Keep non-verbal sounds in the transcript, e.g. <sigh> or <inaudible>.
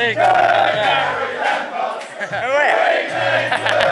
Thanks. All right. <laughs>